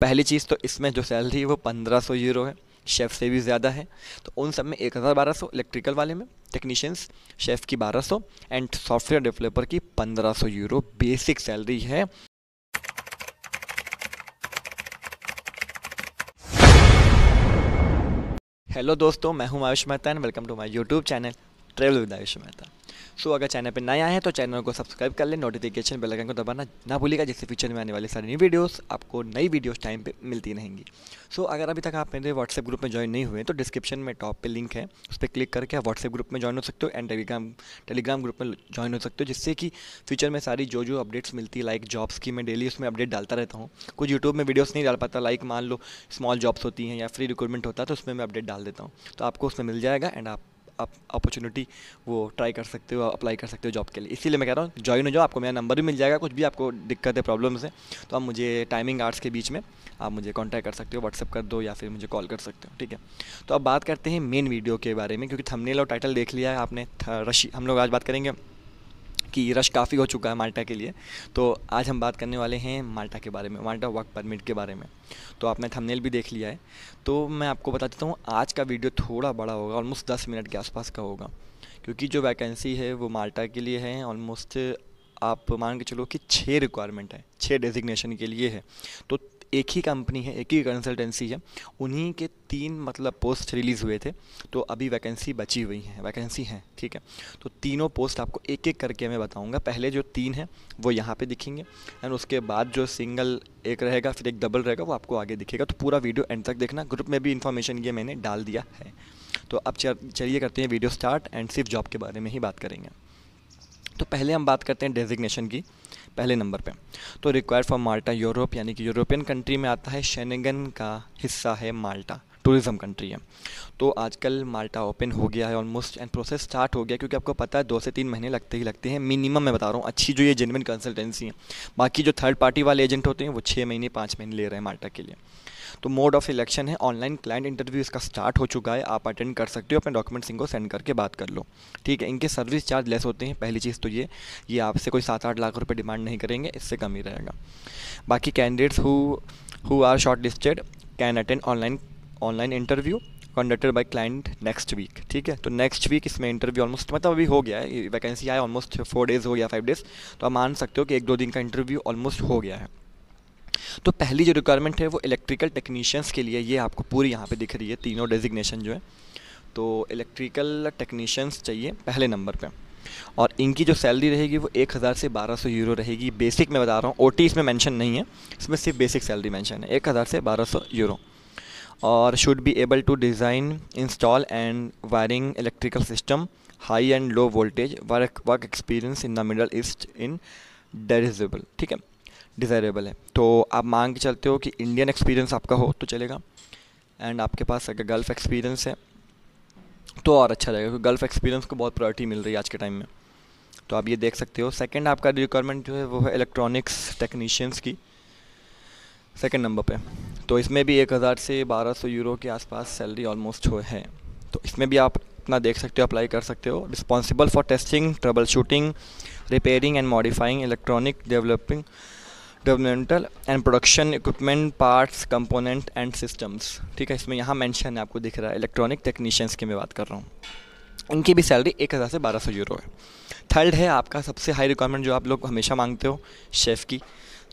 पहली चीज़ तो इसमें जो सैलरी है वो पंद्रह सौ यूरो है, शेफ़ से भी ज़्यादा है। तो उन सब में एक हज़ार बारह सौ, इलेक्ट्रिकल वाले में, टेक्नीशियंस, शेफ़ की बारह सौ, एंड सॉफ्टवेयर डेवलपर की पंद्रह सौ यूरो बेसिक सैलरी है। हेलो दोस्तों, मैं हूँ Ayush Mehta and welcome to my YouTube channel travel with Ayush Mehta. So अगर चैनल पर नया है तो चैनल को सब्सक्राइब कर लें नोटिफिकेशन बेल आइकन को दबाना ना भूलिएगा, जिससे फ्यूचर में आने वाली सारी न्यू वीडियोस आपको नई वीडियोस टाइम पे मिलती रहेंगी। सो अगर अभी तक आप मेरे व्हाट्सएप ग्रुप में ज्वाइन नहीं हुए तो डिस्क्रिप्शन में टॉप पे लिंक है, उस पर क्लिक करके आप व्हाट्सएप ग्रुप में ज्वाइन हो सकते हो एंड टेलीग्राम टेलीग्राम ग्रुप में ज्वाइन हो सकते हो, जिससे कि फ्यूचर में सारी जो जो अपडेट्स मिलती है लाइक जॉब्स की मैं डेली उसमें अपडेट डालता रहता हूँ। कुछ यूट्यूब में वीडियोस नहीं डाल पाता लाइक मान लो स्मॉल जॉब्स होती हैं या फ्री रिक्रूटमेंट होता है तो उसमें मैं अपडेट डाल देता हूँ। तो आपको उसमें मिल जाएगा एंड आप आप अपॉर्चुनिटी वो ट्राई कर सकते हो अप्लाई कर सकते हो जॉब के लिए। इसीलिए मैं कह रहा हूँ ज्वाइन हो जाओ, आपको मेरा नंबर भी मिल जाएगा, कुछ भी आपको दिक्कत है प्रॉब्लम्स है तो आप मुझे टाइमिंग आर्ट्स के बीच में, आप मुझे कॉन्टैक्ट कर सकते हो व्हाट्सअप कर दो या फिर मुझे कॉल कर सकते हो, ठीक है? तो अब बात करते हैं मेन वीडियो के बारे में, क्योंकि थंबनेल और टाइटल देख लिया है आपने रशी हम लोग आज बात करेंगे कि रश काफ़ी हो चुका है माल्टा के लिए। तो आज हम बात करने वाले हैं माल्टा के बारे में, माल्टा वर्क परमिट के बारे में। तो आपने थंबनेल भी देख लिया है। तो मैं आपको बता देता हूँ, आज का वीडियो थोड़ा बड़ा होगा ऑलमोस्ट दस मिनट के आसपास का होगा। क्योंकि जो वैकेंसी है, वो माल्टा के लिए है ऑलमोस्ट आप मान के चलो कि छः रिक्वायरमेंट है छः डेजिग्नेशन के लिए है। तो एक ही कंपनी है, एक ही कंसल्टेंसी है। उन्हीं के तीन मतलब पोस्ट रिलीज़ हुए थे तो अभी वैकेंसी बची हुई है वैकेंसी है, ठीक है? तो तीनों पोस्ट आपको एक एक करके मैं बताऊँगा। पहले जो तीन है, वो यहाँ पे दिखेंगे एंड उसके बाद जो सिंगल एक रहेगा, फिर एक डबल रहेगा, वो आपको आगे दिखेगा। तो पूरा वीडियो एंड तक देखना। ग्रुप में भी इन्फॉर्मेशन ये मैंने डाल दिया है। तो अब चलिए करते हैं वीडियो स्टार्ट एंड सिर्फ़ जॉब के बारे में ही बात करेंगे। तो पहले हम बात करते हैं डेजिग्नेशन की। पहले नंबर पे। तो रिक्वायर फॉर माल्टा यूरोप, यानी कि यूरोपियन कंट्री में आता है, शेनेगन का हिस्सा है माल्टा। टूरिज़्म कंट्री है। तो आजकल माल्टा ओपन हो गया है ऑलमोस्ट एंड प्रोसेस स्टार्ट हो गया क्योंकि आपको पता है दो से तीन महीने लगते ही लगते हैं। मिनिमम मैं बता रहा हूँ, अच्छी जो ये जेनविन कंसल्टेंसी है, बाकी जो थर्ड पार्टी वाले एजेंट होते हैं, वो छः महीने, पाँच महीने ले रहे हैं माल्टा के लिए। तो मोड ऑफ़ इलेक्शन है ऑनलाइन क्लाइंट इंटरव्यू इसका स्टार्ट हो चुका है, आप अटेंड कर सकते हो, अपने डॉक्यूमेंट्स इनको सेंड करके बात कर लो। ठीक है, इनके सर्विस चार्ज लेस होते हैं, पहली चीज़ तो ये ये आपसे कोई सात आठ लाख रुपये डिमांड नहीं करेंगे, इससे कम ही रहेगा। बाकी candidates who who are short listed can attend online online interview conducted by client next week ठीक है? तो नेक्स्ट वीक इसमें इंटरव्यू ऑलमोस्ट मतलब अभी हो गया है वैकेंसी आया ऑलमोस्ट फोर डेज़ हो गया फाइव डेज़ तो आप मान सकते हो कि एक दो दिन का इंटरव्यू ऑलमोस्ट हो गया है। तो पहली जो रिक्वायरमेंट है वो इलेक्ट्रिकल टेक्नीशियंस के लिए, ये आपको पूरी यहाँ पे दिख रही है, तीनों डेजिग्नेशन जो है। तो इलेक्ट्रिकल टेक्नीशियंस चाहिए पहले नंबर पे। और इनकी जो सैलरी रहेगी वो एक हज़ार से बारह सौ यूरो रहेगी। बेसिक मैं बता रहा हूँ ओ टी इसमें मेंशन नहीं है, इसमें सिर्फ़ बेसिक सैलरी मेंशन है, एक हज़ार से बारह सौ यूरो और should be able to design install and wiring electrical system high and low voltage work work experience in the Middle East in desirable ठीक है? डिज़ायरेबल है। तो आप मांग के चलते हो कि इंडियन एक्सपीरियंस आपका हो तो चलेगा। एंड आपके पास अगर गल्फ़ एक्सपीरियंस है तो और अच्छा रहेगा, क्योंकि गल्फ़ एक्सपीरियंस को बहुत प्रायोरिटी मिल रही है आज के टाइम में। तो आप ये देख सकते हो। सेकंड आपका रिक्वायरमेंट जो है, वो है इलेक्ट्रॉनिक्स टेक्नीशियंस की। सेकंड नंबर पे। तो इसमें भी एक हज़ार से बारह सौ यूरो के आसपास सैलरी ऑलमोस्ट हो है। तो इसमें भी आप अपना देख सकते हो अप्लाई कर सकते हो। Responsible for testing troubleshooting repairing and modifying electronic developing developmental and production equipment parts component and systems ठीक है, इसमें यहाँ मेंशन है आपको दिख रहा है इलेक्ट्रॉनिक टेक्नीशियंस की मैं बात कर रहा हूँ। उनकी भी सैलरी एक हज़ार से बारह सौ यूरो है। थर्ड है आपका सबसे हाई रिक्वायरमेंट जो आप लोग हमेशा मांगते हो शेफ़ की।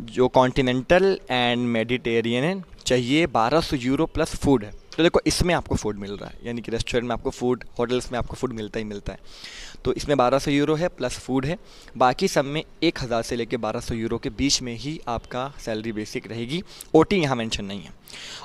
जो कॉन्टिनेंटल एंड मेडिटेरियन चाहिए बारह सौ यूरो प्लस फ़ूड है। तो देखो, इसमें आपको फ़ूड मिल रहा है, यानी कि रेस्टोरेंट में आपको फ़ूड होटल्स में आपको फ़ूड मिलता ही मिलता है। तो इसमें 1200 यूरो है प्लस फ़ूड है। बाकी सब में एक हज़ार से लेकर 1200 यूरो के बीच में ही आपका सैलरी बेसिक रहेगी। ओ टी यहाँ मैंशन नहीं है।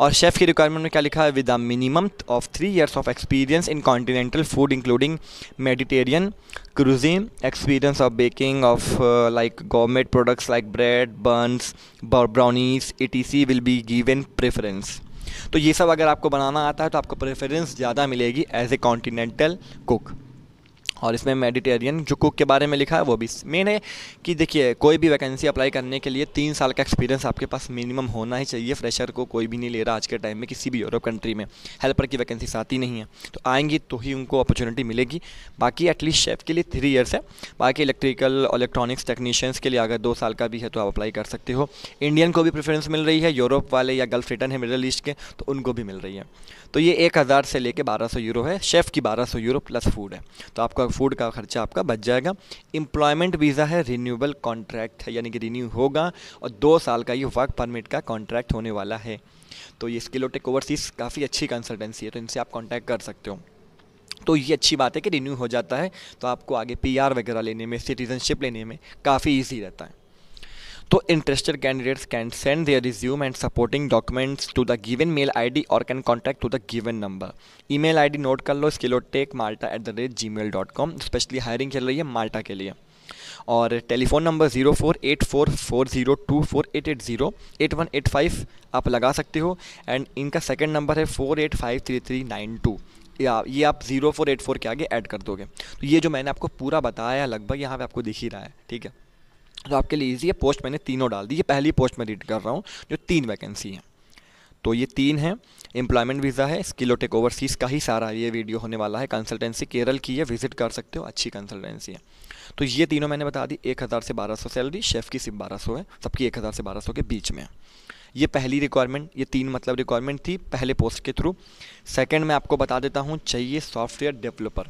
और शेफ़ की रिक्वायरमेंट में क्या लिखा है? With the minimum of three years of experience in continental food including mediterranean cuisine experience of baking of like government products like bread buns brownies E T C will be given preference तो ये सब अगर आपको बनाना आता है तो आपको preference ज़्यादा मिलेगी एज ए कॉन्टीनेंटल कुक और इसमें मेडिटेरियन, जो कुक के बारे में लिखा है, वो भी मेन है कि देखिए, कोई भी वैकेंसी अप्लाई करने के लिए तीन साल का एक्सपीरियंस आपके पास मिनिमम होना ही चाहिए। फ्रेशर को कोई भी नहीं ले रहा आज के टाइम में किसी भी यूरोप कंट्री में। हेल्पर की वैकेंसी आती नहीं है। तो आएँगी तो ही उनको अपॉर्चुनिटी मिलेगी। बाकी एटलीस्ट शेफ़ के लिए थ्री ईयर्स है। बाकी इलेक्ट्रिकल इलेक्ट्रॉनिक्स टेक्नीशियंस के लिए अगर दो साल का भी है तो आप अप्लाई कर सकते हो। इंडियन को भी प्रेफरेंस मिल रही है यूरोप वाले या गल्फ रिटर्न है मिडल ईस्ट के तो उनको भी मिल रही है। तो ये एक हज़ार से लेके बारह सौ यूरो है। शेफ़ की बारह सौ यूरो प्लस फ़ूड है। तो आपका फ़ूड का खर्चा आपका बच जाएगा। एम्प्लॉयमेंट वीज़ा है रिन्यूएबल कॉन्ट्रैक्ट है, यानी कि रिन्यू होगा और दो साल का ये वर्क परमिट का कॉन्ट्रैक्ट होने वाला है। तो ये स्किलोटेक ओवरसीज़ काफ़ी अच्छी कंसल्टेंसी है तो इनसे आप कॉन्टैक्ट कर सकते हो। तो ये अच्छी बात है कि रिन्यू हो जाता है तो आपको आगे पीआर वगैरह लेने में सिटीजनशिप लेने में काफ़ी ईजी रहता है। तो interested candidates can send their resume and supporting documents to the given mail ID और can contact to the given number email ID note कर लो Skilotech Malta at the rate Gmail dot com specially hiring चल रही है Malta के लिए. और telephone number zero four eight four four zero two four eight eight zero eight one eight five आप लगा सकते हो. एंड इनका सेकंड नंबर है four eight five three three nine two या, ये आप ज़ीरो फोर एट फोर के आगे ऐड कर दोगे. तो ये जो मैंने आपको पूरा बताया, लगभग यहाँ पे आपको दिख ही रहा है, ठीक है? तो आपके लिए ईजी है। पोस्ट मैंने तीनों डाल दी। ये पहली पोस्ट मैं रीड कर रहा हूँ, जो तीन वैकेंसी हैं। तो ये तीन हैं। एम्प्लॉयमेंट वीज़ा है स्किलोटेक ओवरसीज़ का ही सारा ये वीडियो होने वाला है। कंसल्टेंसी केरल की है विज़िट कर सकते हो। अच्छी कंसल्टेंसी है। तो ये तीनों मैंने बता दी। एक हज़ार से बारह सौ सैलरी शेफ़ की सिर्फ़ बारह सौ है। सबकी एक हज़ार से बारह सौ के बीच में। ये पहली रिक्वायरमेंट ये तीन मतलब रिक्वायरमेंट थी पहले पोस्ट के थ्रू सेकेंड मैं आपको बता देता हूँ, चाहिए सॉफ्टवेयर डेवलपर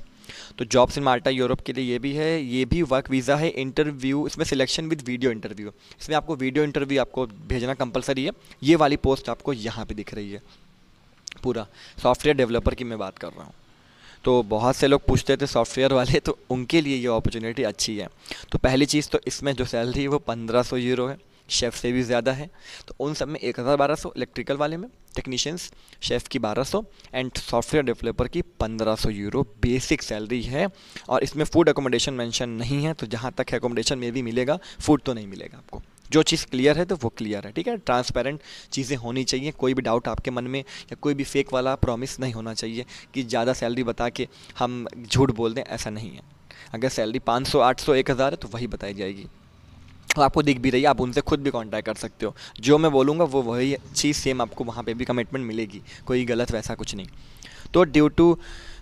तो जॉब्स इन माल्टा यूरोप के लिए ये भी है, ये भी वर्क वीज़ा है इंटरव्यू इसमें सिलेक्शन विद वीडियो इंटरव्यू इसमें आपको वीडियो इंटरव्यू आपको भेजना कंपलसरी है, ये वाली पोस्ट आपको यहाँ पर दिख रही है, पूरा. सॉफ्टवेयर डेवलपर की मैं बात कर रहा हूँ. तो बहुत से लोग पूछते थे सॉफ्टवेयर वाले तो उनके लिए ये अपॉर्चुनिटी अच्छी है. तो पहली चीज़ तो इसमें जो सैलरी है वो पंद्रह सौ यूरो है शेफ़ से भी ज़्यादा है. तो उन सब में एक हज़ार बारह सौ इलेक्ट्रिकल वाले में टेक्नीशियंस शेफ़ की बारह सौ एंड सॉफ्टवेयर डेवलपर की पंद्रह सौ यूरो बेसिक सैलरी है। और इसमें फ़ूड अकोमोडेशन मेंशन नहीं है तो जहाँ तक अकोमोडेशन में भी मिलेगा फ़ूड तो नहीं मिलेगा आपको। जो चीज़ क्लियर है तो वो क्लियर है, ठीक है? ट्रांसपेरेंट चीज़ें होनी चाहिए, कोई भी डाउट आपके मन में या कोई भी फेक वाला प्रॉमिस नहीं होना चाहिए कि ज़्यादा सैलरी बता के हम झूठ बोल दें, ऐसा नहीं है। अगर सैलरी पाँच सौ, आठ सौ, एक हज़ार है तो वही बताई जाएगी। तो आपको दिख भी रही है, आप उनसे खुद भी कांटेक्ट कर सकते हो। जो मैं बोलूँगा, वो वही चीज़ सेम आपको वहाँ पे भी कमिटमेंट मिलेगी, कोई गलत वैसा कुछ नहीं। तो due to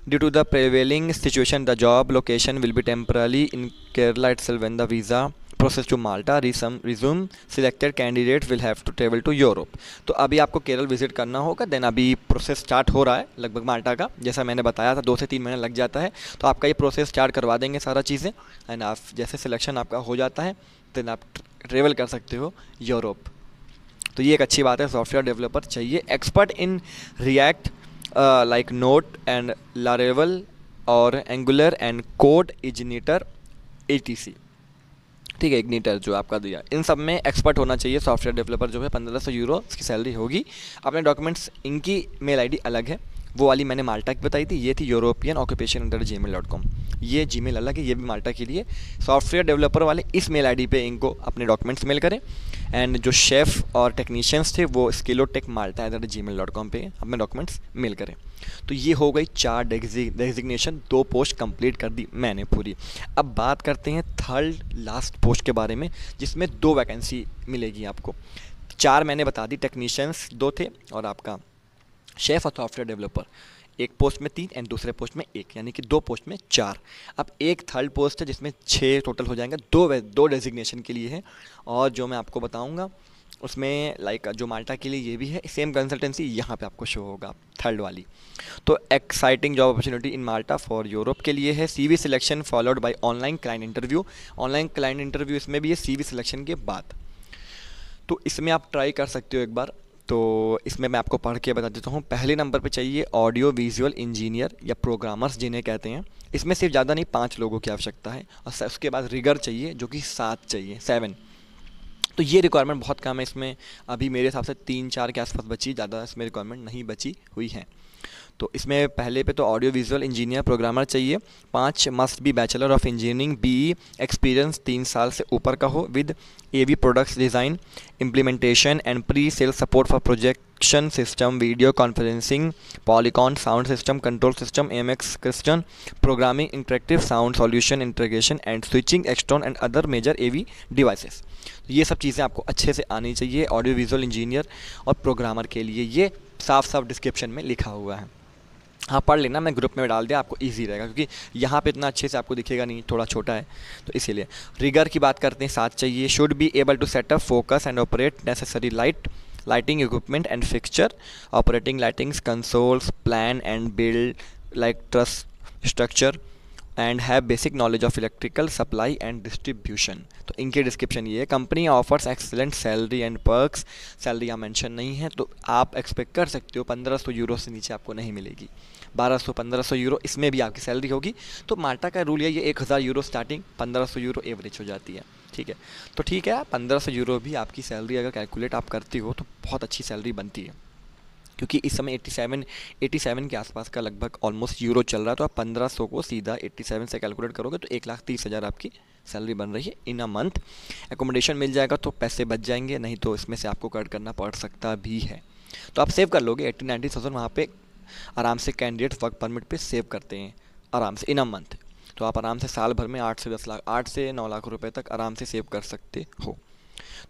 due to the prevailing situation the job location will be temporarily in Kerala it when the visa process to Malta resume resume selected candidate will have to travel to Europe तो अभी आपको Kerala visit करना होगा then अभी process start हो रहा है, लगभग माल्टा का, जैसा मैंने बताया था, दो से तीन महीने लग जाता है। तो आपका ये प्रोसेस स्टार्ट करवा देंगे सारा चीज़ें एंड आप, जैसे सिलेक्शन आपका हो जाता है देन आप ट्रेवल कर सकते हो यूरोप तो ये एक अच्छी बात है सॉफ्टवेयर डेवलपर चाहिए. Expert in React like Node and Laravel और एंगुलर एंड कोड इजनीटर ए ठीक है इग्नीटर जो आपका दिया। इन सब में एक्सपर्ट होना चाहिए सॉफ्टवेयर डेवलपर जो है, पंद्रह सौ यूरो की सैलरी होगी। अपने डॉक्यूमेंट्स इनकी मेल आईडी अलग है। वो वाली मैंने माल्टा की बताई थी, ये थी European occupation under Gmail dot com ये जी मेल अलग है, ये भी माल्टा के लिए। सॉफ्टवेयर डेवलपर वाले इस मेल आई डी पे इनको अपने डॉक्यूमेंट्स मेल करें। एंड जो शेफ़ और टेक्नीशियंस थे, वो Skilotech Malta at Gmail dot com पर अपने डॉक्यूमेंट्स मेल करें। तो ये हो गई चार डेजिग्नेशन दो पोस्ट कंप्लीट कर दी मैंने पूरी। अब बात करते हैं थर्ड लास्ट पोस्ट के बारे में, जिसमें दो वैकेंसी मिलेगी आपको। चार मैंने बता दी टेक्नीशियंस दो थे और आपका शेफ़ और सॉफ्टवेयर डेवलपर एक पोस्ट में तीन एंड दूसरे पोस्ट में एक, यानी कि दो पोस्ट में चार। अब एक थर्ड पोस्ट है, जिसमें छः टोटल हो जाएँगे, दो दो डेजिग्नेशन के लिए है। और जो मैं आपको बताऊँगा, उसमें लाइक जो माल्टा के लिए ये भी है सेम कंसल्टेंसी यहाँ पे आपको शो होगा थर्ड वाली। तो exciting job opportunity in Malta for Europe के लिए है। CV selection followed by online client interview online client interview इसमें भी है सीवी सिलेक्शन के बाद। तो इसमें आप ट्राई कर सकते हो एक बार। तो इसमें मैं आपको पढ़ के बता देता हूँ। पहले नंबर पे चाहिए ऑडियो विजुअल इंजीनियर या प्रोग्रामर्स जिन्हें कहते हैं। इसमें सिर्फ़ ज़्यादा नहीं, पाँच लोगों की आवश्यकता है। और उसके बाद रिगर चाहिए, जो कि सात चाहिए सेवन तो ये रिक्वायरमेंट बहुत कम है, इसमें अभी मेरे हिसाब से तीन, चार के आसपास बची, ज़्यादा इसमें रिक्वायरमेंट नहीं बची हुई है। तो इसमें पहले पे तो ऑडियो विजुअल इंजीनियर प्रोग्रामर चाहिए। पाँच must be bachelor of engineering be experience तीन साल से ऊपर का हो with A V products design implementation and pre sale support for projection system video conferencing Polycom sound system control system M X Crestron programming interactive sound solution integration and switching Extron and other major A V devices ये सब चीज़ें आपको अच्छे से आनी चाहिए audio visual engineer और programmer के लिए। ये साफ़ साफ़ डिस्क्रिप्शन में लिखा हुआ है। हाँ पढ़ लेना, मैं ग्रुप में डाल दिया, आपको इजी रहेगा, क्योंकि यहाँ पे इतना अच्छे से आपको दिखेगा नहीं, थोड़ा छोटा है तो इसीलिए। रिगर की बात करते हैं, साथ चाहिए should be able to setup focus and operate necessary light lighting equipment and fixture operating lightings consoles plan and build like trust structure and have basic knowledge of electrical supply and distribution तो इनके description ये है company offers excellent salary and perks salary यहाँ mention नहीं है तो आप expect कर सकते हो, पंद्रह सौ यूरो से नीचे आपको नहीं मिलेगी। बारह सौ यूरो, इसमें भी आपकी सैलरी होगी। तो माल्टा का रूल ये एक हज़ार यूरो स्टार्टिंग पंद्रह सौ यूरो एवरेज हो जाती है। ठीक है? तो ठीक है, पंद्रह सौ यूरो भी आपकी सैलरी अगर कैलकुलेट आप करती हो तो बहुत अच्छी सैलरी बनती है। क्योंकि इस समय 87 87 के आसपास का लगभग ऑलमोस्ट यूरो चल रहा है तो आप 1500 को सीधा 87 से कैलकुलेट करोगे तो एक लाख तीस हज़ार आपकी सैलरी बन रही है इन अ मंथ एकोमोडेशन मिल जाएगा तो पैसे बच जाएँगे, नहीं तो इसमें से आपको कट करना पड़ सकता भी है। तो आप सेव कर लोगे एट्टी नाइन्टी थाउज़ेंड वहाँ पर आराम से कैंडिडेट वर्क परमिट पर सेव करते हैं, आराम से इन अ मंथ तो आप आराम से साल भर में आठ से दस लाख, आठ से नौ लाख रुपए तक आराम से सेव कर सकते हो।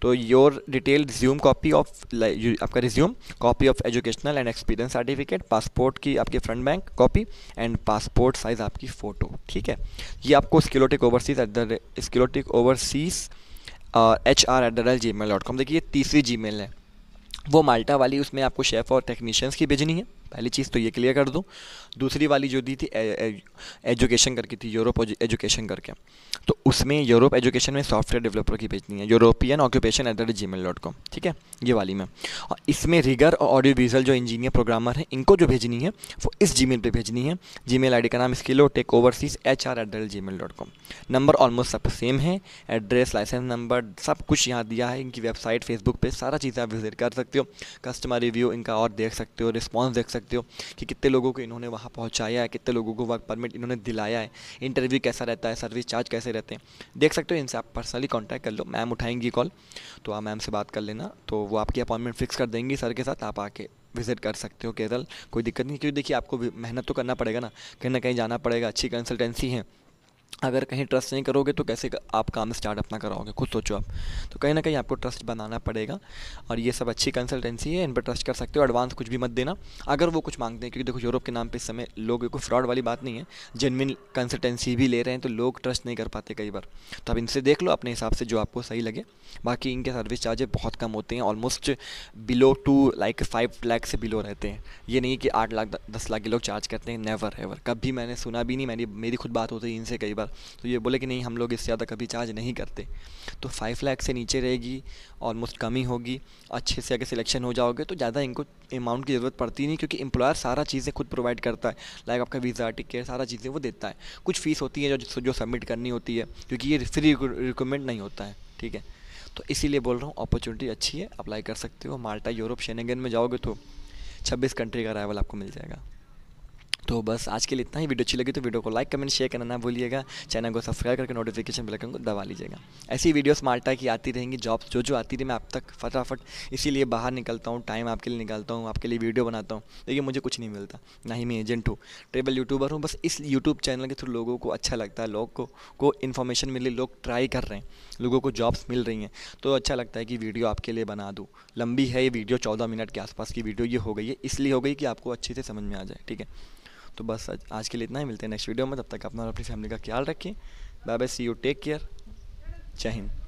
तो your detail resume copy of आपका resume copy of educational and experience certificate passport की आपकी front bank copy and passport size आपकी फ़ोटो ठीक है? ये आपको Skilotech overseas at the Skilotech overseas H R at the rate Gmail dot com देखिए तीसरी जी मेल है। वो माल्टा वाली, उसमें आपको शेफ़ और टेक्नीशियंस की भेजनी है। पहली चीज़ तो ये क्लियर कर दूँ। दूसरी वाली जो दी थी एजुकेशन करके थी यूरोप एजुकेशन करके। तो उसमें यूरोप एजुकेशन में सॉफ्टवेयर डेवलपर की भेजनी है। European occupation at the Gmail dot com ठीक है? ये वाली में। और इसमें रिगर और ऑडियो विजुअल जो इंजीनियर प्रोग्रामर हैं, इनको जो भेजनी है, वो इस जी मेल पर भेजनी है। जी मेल आई डी का नाम Skilotech overseas H R at the rate Gmail dot com number almost सब सेम है। एड्रेस लाइसेंस नंबर सब कुछ यहाँ दिया है। इनकी वेबसाइट फेसबुक पे सारा चीज़ें आप विज़िट कर सकते हो। कस्टमर रिव्यू इनका और देख सकते हो। रिस्पॉन्स देख सकते हो कि कितने लोगों को इन्होंने वहाँ पहुँचाया है, कितने लोगों को वर्क परमिट इन्होंने दिलाया है इंटरव्यू कैसा रहता है सर्विस चार्ज कैसे रहते हैं। देख सकते हो इनसे आप पर्सनली कॉन्टैक्ट कर लो। मैम उठाएँगी कॉल तो आप मैम से बात कर लेना तो वो आपकी अपॉइंटमेंट फिक्स कर देंगी सर के साथ, आप आके विज़िट कर सकते हो केरल। कोई दिक्कत नहीं, क्योंकि देखिए आपको मेहनत तो करना पड़ेगा ना, कहीं ना कहीं जाना पड़ेगा, अच्छी कंसल्टेंसी है। अगर कहीं ट्रस्ट नहीं करोगे तो कैसे आप काम स्टार्ट अपना कराओगे? खुद सोचो आप। तो कहीं ना कहीं आपको ट्रस्ट बनाना पड़ेगा और ये सब अच्छी कंसल्टेंसी है, इन पर ट्रस्ट कर सकते हो। एडवांस कुछ भी मत देना। अगर वो कुछ मांगते हैं, क्योंकि देखो यूरोप के नाम पे इस समय लोग कोई फ्रॉड वाली बात नहीं है। जेनविन कंसल्टेंसी भी ले रहे हैं तो लोग ट्रस्ट नहीं कर पाते कई बार। तो आप इनसे देख लो अपने हिसाब से जो आपको सही लगे। बाकी इनके सर्विस चार्जेस बहुत कम होते हैं। Almost below to like five lakh से बिलो रहते हैं। ये नहीं कि आठ लाख, दस लाख के लोग चार्ज करते हैं। नेवर एवर कभी मैंने सुना भी नहीं। मैंने, मेरी खुद बात होती है इनसे कई बार। तो ये बोले कि नहीं, हम लोग इससे ज़्यादा कभी चार्ज नहीं करते। तो फाइव लाख से नीचे रहेगी और ऑलमोस्ट कमी होगी। अच्छे से अगर सिलेक्शन हो जाओगे तो ज़्यादा इनको अमाउंट की ज़रूरत पड़ती नहीं, क्योंकि एम्प्लॉयर सारा चीज़ें खुद प्रोवाइड करता है। लाइक आपका वीज़ा टिकट सारा चीज़ें वो देता है। कुछ फ़ीस होती है जो जो सबमिट करनी होती है, क्योंकि ये फ्री रिक्रूटमेंट नहीं होता है, ठीक है? तो इसीलिए बोल रहा हूँ अपॉर्चुनिटी अच्छी है अप्लाई कर सकते हो। माल्टा, यूरोप शेनेगन में जाओगे तो छब्बीस कंट्री का अराइवल आपको मिल जाएगा। तो बस आज के लिए इतना ही। वीडियो अच्छी लगी तो वीडियो को लाइक कमेंट शेयर करना ना भूलिएगा। चैनल को सब्सक्राइब करके नोटिफिकेशन बेल को दबा लीजिएगा। ऐसी वीडियोस माल्टा की आती रहेंगी। जॉब्स जो जो आती रही मैं आप तक फटाफट इसीलिए बाहर निकलता हूँ। टाइम आपके लिए निकालता हूँ। आपके लिए वीडियो बनाता हूँ। लेकिन मुझे कुछ नहीं मिलता। ना ही मैं एजेंट हूँ। ट्रेवल यूट्यूबर हूँ। बस इस यूट्यूब चैनल के थ्रू लोगों को अच्छा लगता है। लोग को को इन्फॉर्मेशन मिले लोग ट्राई कर रहे हैं। लोगों को जॉब्स मिल रही हैं। तो अच्छा लगता है कि वीडियो आपके लिए बना दूँ। लंबी है ये वीडियो चौदह मिनट के आसपास की वीडियो ये हो गई है। इसलिए हो गई कि आपको अच्छे से समझ में आ जाए। ठीक है? तो बस आज के लिए इतना ही, मिलते हैं नेक्स्ट वीडियो में, तब तक अपना और अपनी फैमिली का ख्याल रखें। Bye bye see you take care जय हिंद।